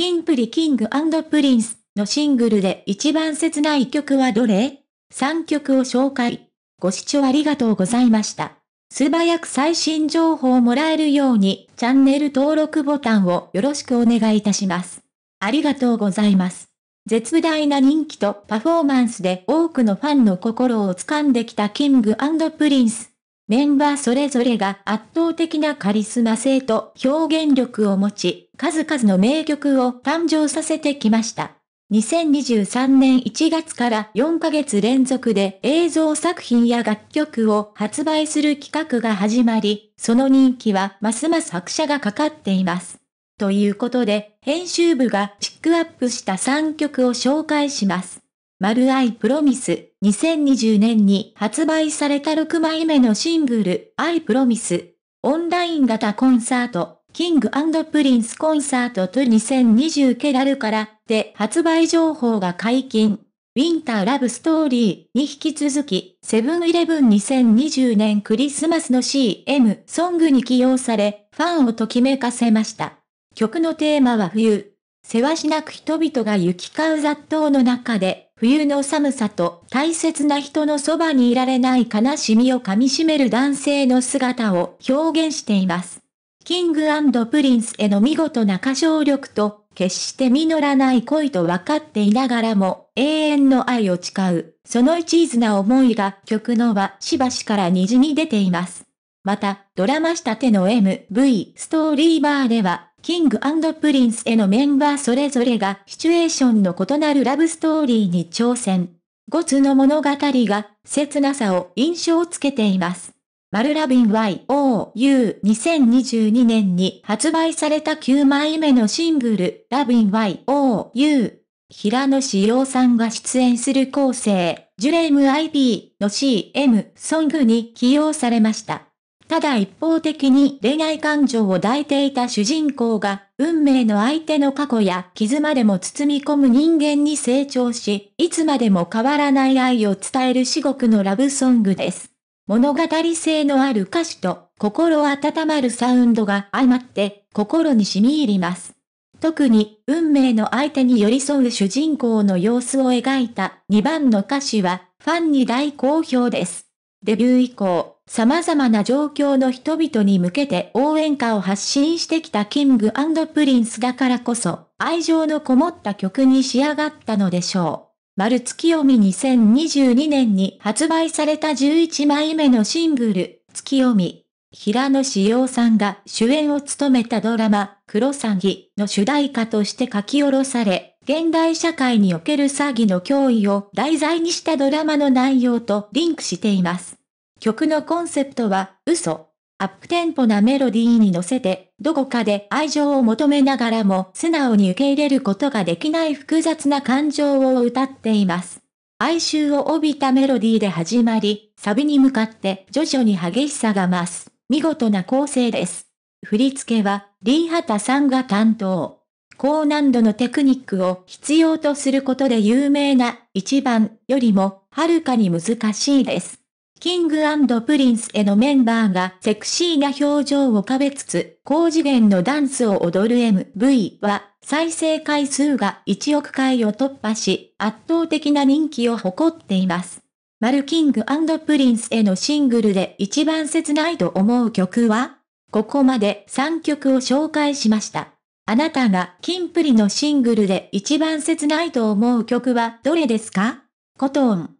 キンプリキングプリンスのシングルで一番切ない曲はどれ ?3 曲を紹介。ご視聴ありがとうございました。素早く最新情報をもらえるようにチャンネル登録ボタンをよろしくお願いいたします。ありがとうございます。絶大な人気とパフォーマンスで多くのファンの心を掴んできたキングプリンス。メンバーそれぞれが圧倒的なカリスマ性と表現力を持ち、数々の名曲を誕生させてきました。2023年1月から4ヶ月連続で映像作品や楽曲を発売する企画が始まり、その人気はますます拍車がかかっています。ということで、編集部がピックアップした3曲を紹介します。丸愛プロミス、2020年に発売された6枚目のシングル、愛プロミス、オンライン型コンサート、キングプリンスコンサートと2020ケラルからで発売情報が解禁。ウィンターラブストーリーに引き続き、セブンイレブン2020年クリスマスの CM ソングに起用され、ファンをときめかせました。曲のテーマは冬。世話しなく人々が行き交う雑踏の中で、冬の寒さと大切な人のそばにいられない悲しみを噛み締める男性の姿を表現しています。キングプリンスへの見事な歌唱力と、決して実らない恋と分かっていながらも、永遠の愛を誓う、その一途な思いが曲のはしばしからにじみ出ています。また、ドラマ仕立ての MV ストーリーバーでは、キングプリンスへのメンバーそれぞれがシチュエーションの異なるラブストーリーに挑戦。5つの物語が切なさを印象づけています。マルラビン YOU2022 年に発売された9枚目のシングル、ラビン YOU。平野志陽さんが出演する構成、ジュレーム IP の CM ソングに起用されました。ただ一方的に恋愛感情を抱いていた主人公が、運命の相手の過去や傷までも包み込む人間に成長し、いつまでも変わらない愛を伝える至極のラブソングです。物語性のある歌詞と心温まるサウンドが相まって心に染み入ります。特に運命の相手に寄り添う主人公の様子を描いた2番の歌詞はファンに大好評です。デビュー以降、様々な状況の人々に向けて応援歌を発信してきたキングプリンスだからこそ、愛情のこもった曲に仕上がったのでしょう。丸月読み2022年に発売された11枚目のシングル、月読み。平野志陽さんが主演を務めたドラマ、クロサギの主題歌として書き下ろされ、現代社会における詐欺の脅威を題材にしたドラマの内容とリンクしています。曲のコンセプトは、嘘。アップテンポなメロディーに乗せて、どこかで愛情を求めながらも素直に受け入れることができない複雑な感情を歌っています。哀愁を帯びたメロディーで始まり、サビに向かって徐々に激しさが増す。見事な構成です。振り付けは、リエハタさんが担当。高難度のテクニックを必要とすることで有名な一番よりもはるかに難しいです。キングプリンスへのメンバーがセクシーな表情を浮かべつつ、高次元のダンスを踊る MV は、再生回数が1億回を突破し、圧倒的な人気を誇っています。マルキングプリンスへのシングルで一番切ないと思う曲は？ここまで3曲を紹介しました。あなたがキンプリのシングルで一番切ないと思う曲はどれですか？コトーン。